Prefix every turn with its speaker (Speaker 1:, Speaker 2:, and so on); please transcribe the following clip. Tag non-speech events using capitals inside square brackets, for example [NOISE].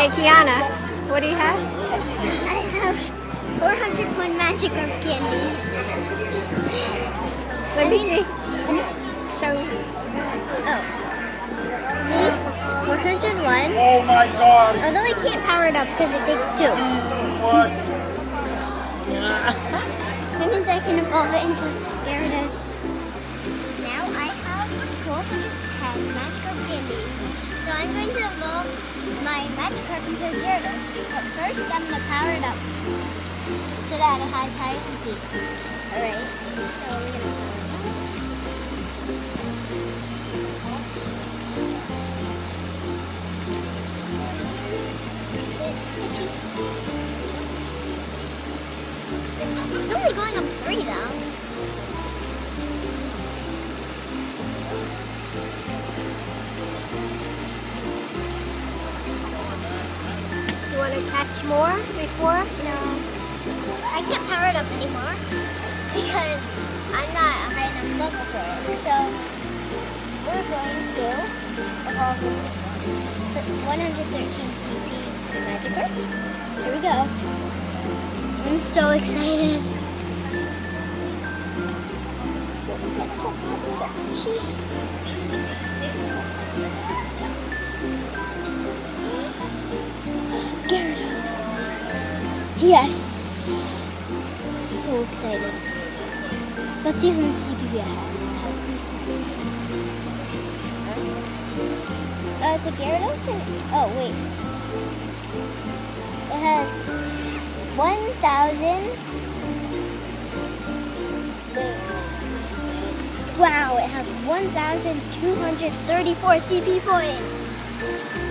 Speaker 1: Okay, Kiana, what do you have?
Speaker 2: I have 401 Magikarp candies.
Speaker 1: Let
Speaker 2: I
Speaker 1: me
Speaker 2: mean-
Speaker 1: see. Show me.
Speaker 2: Oh. See? 401.
Speaker 3: Oh my god.
Speaker 2: Although I can't power it up because it takes two.
Speaker 3: What? [LAUGHS]
Speaker 2: That means I can evolve it into Gyarados. Now I have 410 Magikarp candies. So I'm going to evolve my Magikarp into a Gyarados. But first I'm going to power it up so that it has higher CP. Alright, so we're going to. It's only going up three though.
Speaker 1: Catch more before?
Speaker 2: No. I can't power it up anymore because I'm not a high enough level for it. So we're going to evolve this th- 113 CP Magikarp. Here we go. I'm so excited. Yes. So excited. Let's see how much CP it has. It has some Uh, it's a Gyarados and oh wait. It has 1,000. Wait. Wow, it has 1,234 CP points.